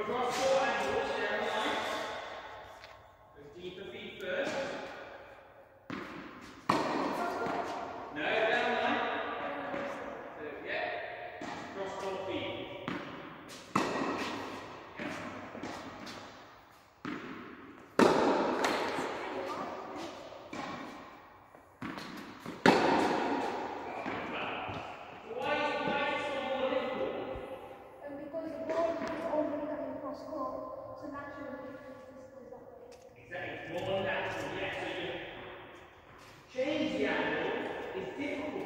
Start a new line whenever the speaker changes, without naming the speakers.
across four. is difficult